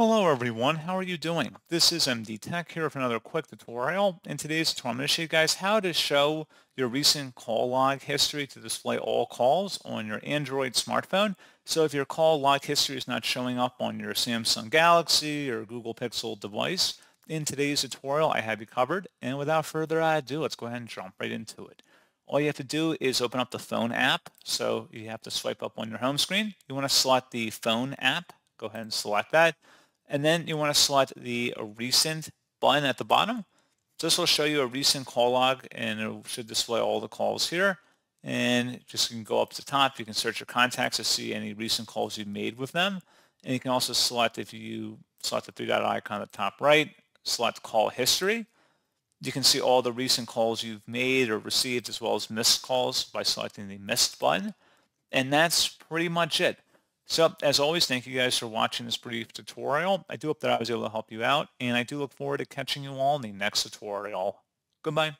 Hello everyone, how are you doing? This is MD Tech here with another quick tutorial. In today's tutorial, I'm going to show you guys how to show your recent call log history to display all calls on your Android smartphone. So if your call log history is not showing up on your Samsung Galaxy or Google Pixel device, in today's tutorial I have you covered. And without further ado, let's go ahead and jump right into it. All you have to do is open up the phone app. So you have to swipe up on your home screen. You want to select the phone app. Go ahead and select that. And then you want to select the recent button at the bottom. This will show you a recent call log and it should display all the calls here. And just you can go up to the top. You can search your contacts to see any recent calls you've made with them. And you can also select if you select the three dot icon at the top right, select call history. You can see all the recent calls you've made or received as well as missed calls by selecting the missed button. And that's pretty much it. So as always, thank you guys for watching this brief tutorial. I do hope that I was able to help you out, and I do look forward to catching you all in the next tutorial. Goodbye.